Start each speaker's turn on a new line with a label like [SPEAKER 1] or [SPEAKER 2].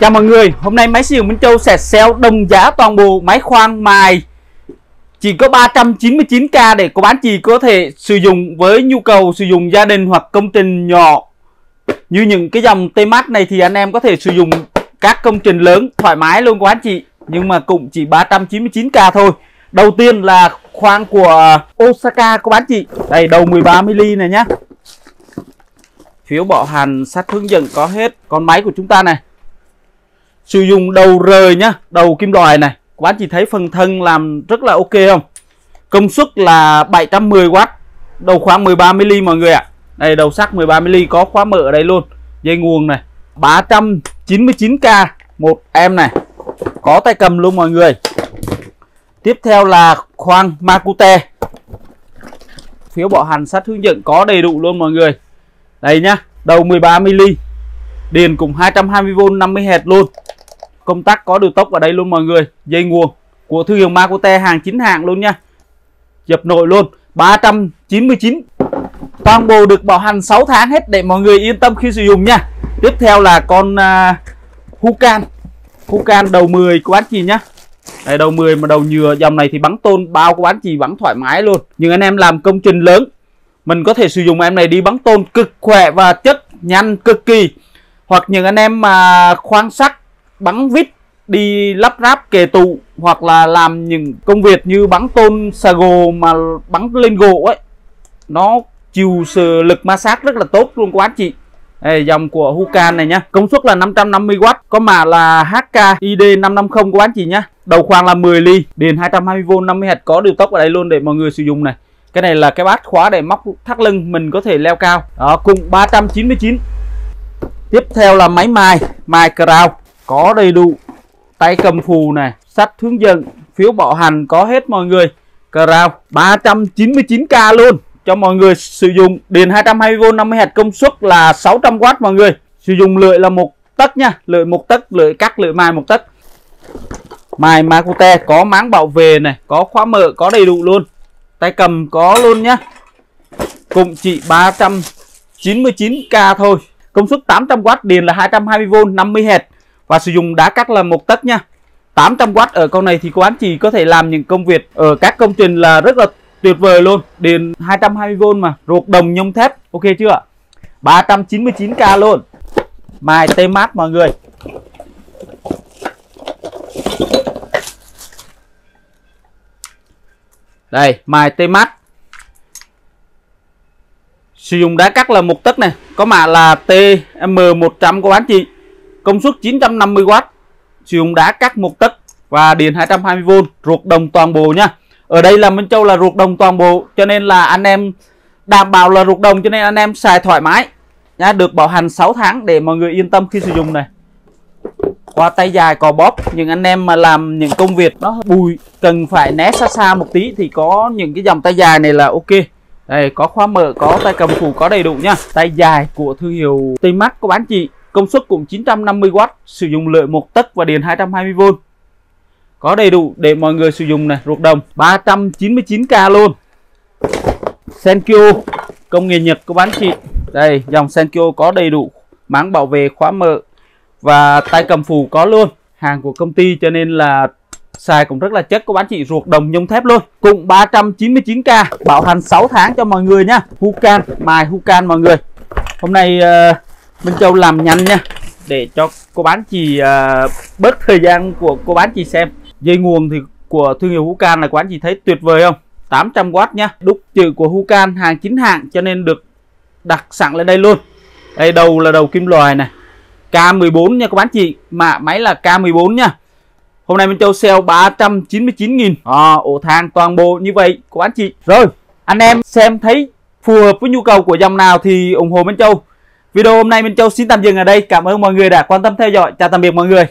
[SPEAKER 1] Chào mọi người, hôm nay máy sử dụng Minh Châu sẽ sale đồng giá toàn bộ máy khoan mài. Chỉ có 399k để cô bán chị có thể sử dụng với nhu cầu sử dụng gia đình hoặc công trình nhỏ. Như những cái dòng T-Max này thì anh em có thể sử dụng các công trình lớn thoải mái luôn cô bán chị. Nhưng mà cũng chỉ 399k thôi. Đầu tiên là khoan của Osaka cô bán chị. Đây đầu 13mm này nhá. Phiếu bảo hành sách hướng dẫn có hết con máy của chúng ta này sử dụng đầu rời nhá, đầu kim loại này. Các bạn chỉ thấy phần thân làm rất là ok không? Công suất là 710W đầu khóa 13mm mọi người ạ. À. đây, đầu sắt 13mm có khóa mở ở đây luôn. Dây nguồn này 399k một em này. Có tay cầm luôn mọi người. Tiếp theo là khoang Makute. Phiếu bảo hành sát hướng dẫn có đầy đủ luôn mọi người. Đây nhá, đầu 13mm điền cùng 220V 50Hz luôn công tắc có điều tốc ở đây luôn mọi người. Dây nguồn của thương hiệu Makute hàng chính hãng luôn nha. Dập nội luôn. 399 toàn bộ được bảo hành 6 tháng hết để mọi người yên tâm khi sử dụng nha. Tiếp theo là con uh, Hukan. Hukan đầu 10 của anh chị nhá. Đây đầu 10 mà đầu nhựa. Dòng này thì bắn tôn bao của anh chị bắn thoải mái luôn. Nhưng anh em làm công trình lớn mình có thể sử dụng em này đi bắn tôn cực khỏe và chất nhanh cực kỳ. Hoặc những anh em mà khoan sắt bắn vít đi lắp ráp kề tụ hoặc là làm những công việc như bắn tôn xà gồ mà bắn lên gỗ ấy. Nó chịu sự lực ma sát rất là tốt luôn quá chị. Ê, dòng của Hukan này nhá. Công suất là 550W có mã là HK ID 550 của anh chị nhá. Đầu khoang là 10 ly điện 220V 50 hạt có điều tốc ở đây luôn để mọi người sử dụng này. Cái này là cái bát khóa để móc thắt lưng mình có thể leo cao. Đó cùng 399 tiếp theo là máy mài mài crown có đầy đủ. Tay cầm phù này sách hướng dẫn, phiếu bảo hành có hết mọi người. Cờ 399k luôn. Cho mọi người sử dụng điện 220V 50Hz công suất là 600W mọi người. Sử dụng lưỡi là một tấc nha lưỡi một tấc lưỡi cắt lưỡi mài một tấc. Mài Makute có máng bảo vệ này, có khóa mở, có đầy đủ luôn. Tay cầm có luôn nhá. Cũng chỉ 399k thôi. Công suất 800W điện là 220V 50Hz và sử dụng đá cắt là một tấc nha. 800W ở con này thì cô anh chị có thể làm những công việc ở các công trình là rất là tuyệt vời luôn. Điện 220V mà, ruột đồng nhông thép. Ok chưa 399k luôn. Mài tê mát mọi người. Đây mài tê mát. Sử dụng đá cắt là một tấc này. Có mã là TM100 của bán chị công suất 950W sử dụng đá cắt một tấc và điện 220V ruột đồng toàn bộ nha. Ở đây là Minh Châu là ruột đồng toàn bộ, cho nên là anh em đảm bảo là ruột đồng, cho nên anh em xài thoải mái. Nha, được bảo hành 6 tháng để mọi người yên tâm khi sử dụng này. Qua tay dài cò bóp, những anh em mà làm những công việc nó bùi, cần phải né xa xa một tí thì có những cái dòng tay dài này là ok. Đây, có khóa mở, có tay cầm phủ có đầy đủ nha. Tay dài của thương hiệu Tây có bán chị công suất cũng 950W sử dụng lợi một tấc và điện 220V có đầy đủ để mọi người sử dụng này ruột đồng 399k luôn. Senkyo công nghệ Nhật của bán chị đây dòng Senkyo có đầy đủ máng bảo vệ khóa mở và tay cầm phù có luôn. Hàng của công ty cho nên là xài cũng rất là chất của bán chị ruột đồng nhông thép luôn. Cùng 399k bảo hành 6 tháng cho mọi người nhá Hukan mài Hukan mọi người. Hôm nay uh, Minh Châu làm nhanh nha. Để cho cô bán chị uh, bớt thời gian của cô bán chị xem. Dây nguồn thì của thương hiệu Hukan là quán chị thấy tuyệt vời không? 800W nhá đúc chữ của Hukan hàng chính hãng cho nên được đặt sẵn lên đây luôn. Đây đầu là đầu kim loại này. K14 nha các bán chị. Mã máy là K14 nha. Hôm nay Minh Châu sale 399.000 à, ờ, ổ than toàn bộ như vậy cô bán chị. Rồi anh em xem thấy phù hợp với nhu cầu của dòng nào thì ủng hộ Minh Châu. Video hôm nay Minh Châu xin tạm dừng ở đây. Cảm ơn mọi người đã quan tâm theo dõi. Chào tạm biệt mọi người.